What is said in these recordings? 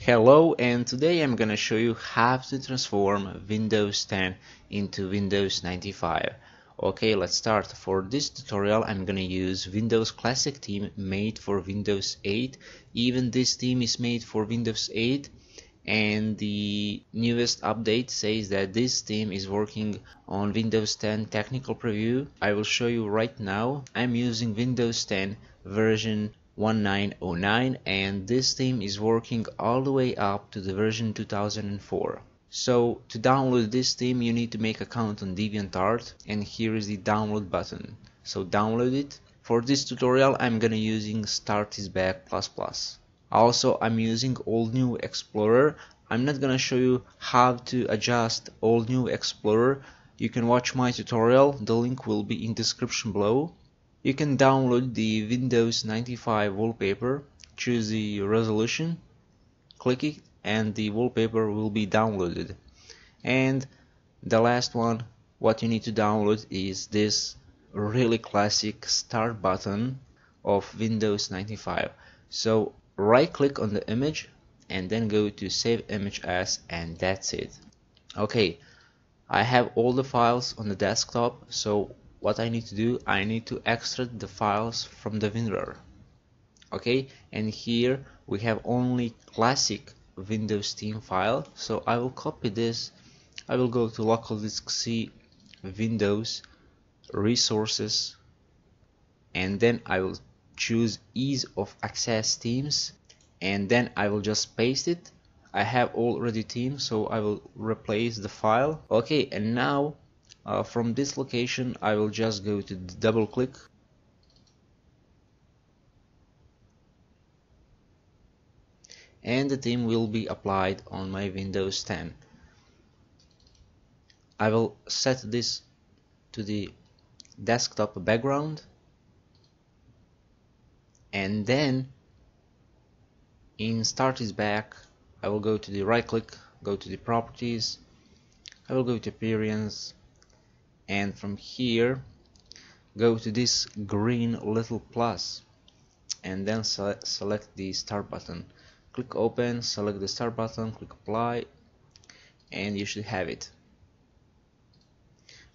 Hello and today I'm gonna show you how to transform Windows 10 into Windows 95. Okay, let's start. For this tutorial I'm gonna use Windows Classic theme made for Windows 8. Even this theme is made for Windows 8 and the newest update says that this theme is working on Windows 10 technical preview. I will show you right now. I'm using Windows 10 version 1909 and this theme is working all the way up to the version 2004. So to download this theme you need to make account on DeviantArt and here is the download button. So download it. For this tutorial I'm gonna using StartIsBack++. Also I'm using Old New Explorer. I'm not gonna show you how to adjust Old New Explorer. You can watch my tutorial, the link will be in description below. You can download the Windows 95 wallpaper, choose the resolution, click it and the wallpaper will be downloaded. And the last one, what you need to download is this really classic start button of Windows 95. So right click on the image and then go to save image as and that's it. Okay, I have all the files on the desktop so what I need to do I need to extract the files from the WinRAR okay? And here we have only classic Windows theme file so I will copy this. I will go to local disk C Windows resources and then I will choose ease of access teams and then I will just paste it. I have already team so I will replace the file. Okay and now uh, from this location I will just go to double click. And the theme will be applied on my Windows 10 I will set this to the desktop background. And then in StartIsBack I will go to the right click go to the properties I will go to appearance and from here go to this green little plus. And then select the start button. Click open select the start button click apply and you should have it.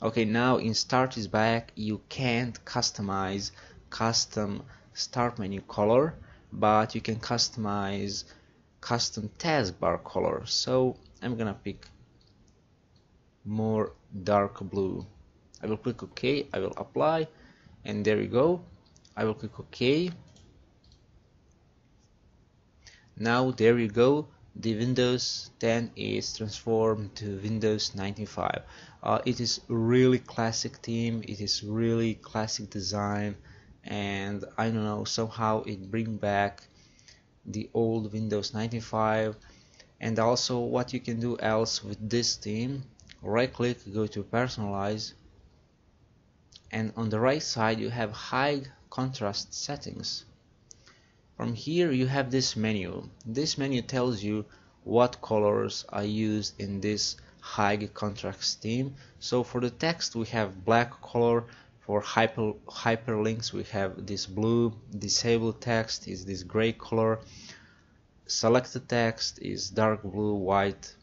Okay now in StartIsBack. You can't customize custom start menu color but you can customize custom taskbar color. So I'm gonna pick more dark blue I will click OK I will apply and there you go. I will click OK. Now there you go. The Windows 10 is transformed to Windows 95 uh, it is really classic theme. It is really classic design. And I don't know somehow it bring back the old Windows 95 and also what you can do else with this theme right click go to personalize and on the right side you have high contrast settings. From here you have this menu. This menu tells you what colors are used in this high contrast theme. So for the text we have black color. For hyper hyperlinks we have this blue. Disabled text is this gray color. Selected text is dark blue white.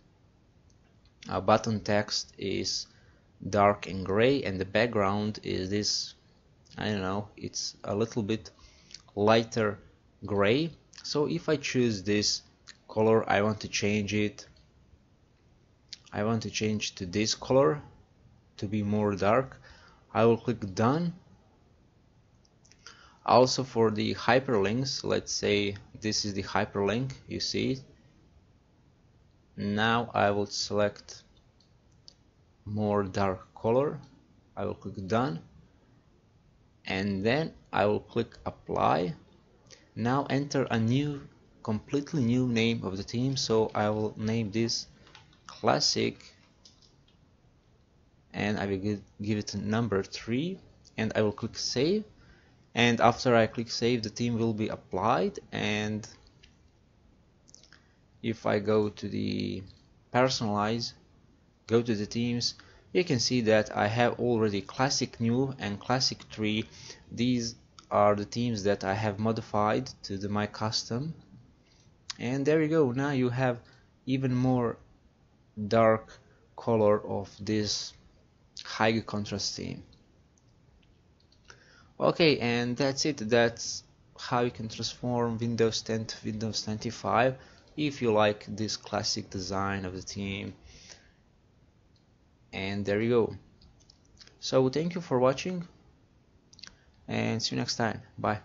Uh, button text is dark and gray and the background is this I don't know it's a little bit lighter gray. So if I choose this color I want to change it. I want to change to this color to be more dark. I will click done. Also for the hyperlinks let's say this is the hyperlink you see. Now I will select more dark color I will click done and then I will click apply. Now enter a new completely new name of the team so I will name this classic and I will give, it number 3 and I will click save. And after I click save the team will be applied and if I go to the personalize go to the themes you can see that I have already classic new and classic 3 these are the themes that I have modified to the my custom. And there you go. Now you have even more dark color of this high contrast theme okay and that's it. That's how you can transform Windows 10 to Windows 95 if you like this classic design of the theme and there you go. So thank you for watching and see you next time. Bye